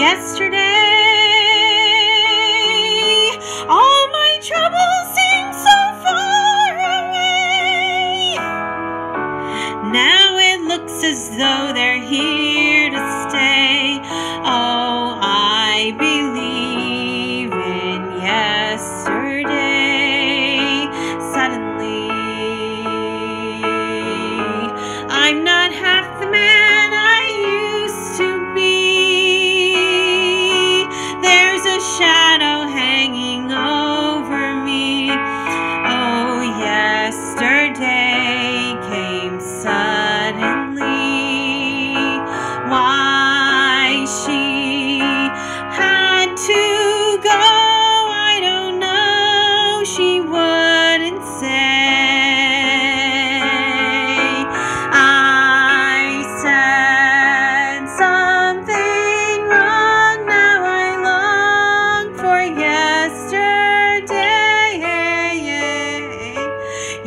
yesterday. All my troubles so far away. Now it looks as though they're here to stay. Oh, I believe